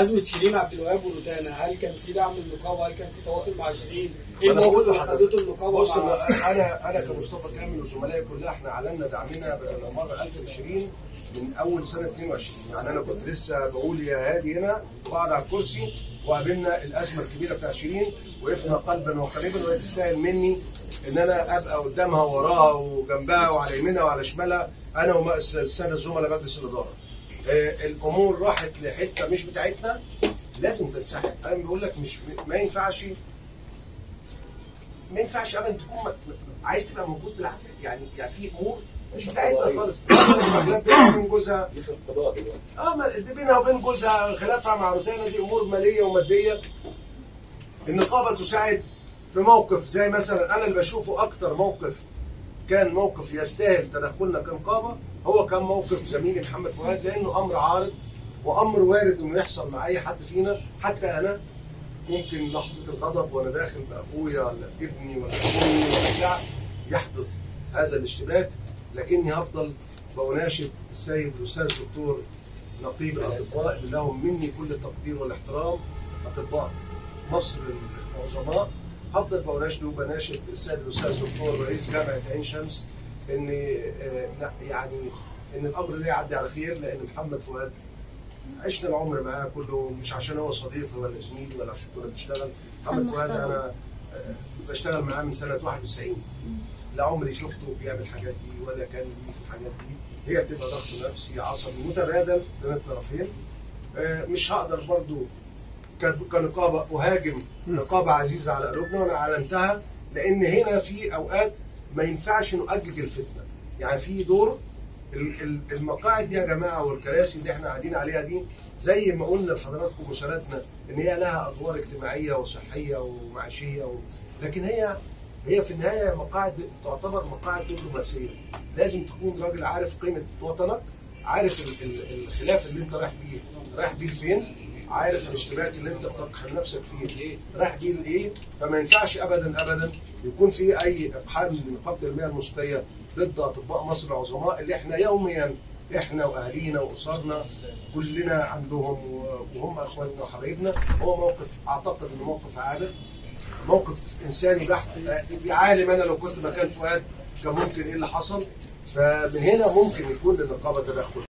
ازمه شيرين عبد الوهاب وروتانا هل كان في دعم من النقابه هل كان في تواصل مع شيرين؟ إيه الموقف اللي خدته النقابه بص أنا أنا كمصطفى كامل وزملائي كلها إحنا أعلنا دعمنا لمرة 2020 من أول سنة 22 يعني أنا كنت لسه بقول يا هادي هنا بقعد على الكرسي وقابلنا الأزمة الكبيرة في 20 وقفنا قلبا وقالبا وهي تستاهل مني إن أنا أبقى قدامها وراها وجنبها وعلى يمينها وعلى شمالها أنا والساده الزملاء مجلس الاداره. آه، الأمور راحت لحتة مش بتاعتنا لازم تنسحب أنا بقول لك مش ما ينفعش ما ينفعش ابدا تكون عايز تبقى موجود بالعافية. يعني يعني في أمور مش بتاعتنا خالص. خلاف بينها وبين جوزها. دي في القضاء دلوقتي. آه ما دي بينها وبين جوزها خلافها مع روتانا دي أمور مالية ومادية. النقابة تساعد في موقف زي مثلا أنا اللي بشوفه أكتر موقف كان موقف يستاهل تدخلنا كنقابة هو كان موقف زميلي محمد فؤاد لأنه أمر عارض وأمر وارد إنه يحصل مع أي حد فينا حتى أنا. ممكن لحظة الغضب وأنا داخل بأخويا ولا ابني ولا امي ولا بتاع يحدث هذا الاشتباك لكني هفضل بناشد السيد الأستاذ الدكتور نقيب الأطباء اللي لهم مني كل التقدير والإحترام. أطباء مصر العظماء هفضل بناشده وبناشد السيد الأستاذ الدكتور رئيس جامعة عين شمس إن يعني إن الأمر ده يعدي على خير لأن محمد فؤاد عشنا العمر معاه كله مش عشان هو صديقي ولا زميلي ولا عشان كنا بنشتغل. محمد فؤاد. أنا آه، بشتغل معاه من سنة 91 لا عمري شفته بيعمل الحاجات دي ولا كان ليه في الحاجات دي. هي بتبقى ضغط نفسي عصبي متبادل بين الطرفين. آه، مش هقدر برضو كنقابة أهاجم نقابة عزيزة على قلوبنا وأنا أعلنتها لأن هنا في أوقات ما ينفعش نؤجج الفتنة. يعني في دور ال- ال- المقاعد دي يا جماعة والكراسي اللي إحنا قاعدين عليها دي زي ما قلنا لحضراتكم وسادتنا إن هي لها أدوار اجتماعية وصحية ومعيشية و... لكن هي هي في النهاية مقاعد تعتبر مقاعد دبلوماسية. لازم تكون راجل عارف قيمة وطنك عارف ال- ال- الخلاف اللي أنت رايح بيه رايح بيه لفين عارف الاشتباك اللي انت بتقحم نفسك فيه. رايح بيه لإيه؟ فما ينفعش ابدا ابدا يكون في أي اقحام لنقابه المياه الموسيقية ضد أطباء مصر العظماء اللي إحنا يوميا إحنا وأهالينا وأسرنا كلنا عندهم وهم اخواننا وحبايبنا. هو موقف أعتقد إنه موقف عابر موقف إنساني بحت عالم. أنا لو كنت مكان فؤاد كان ممكن إيه اللي حصل؟ فمن هنا ممكن يكون للنقابة تدخل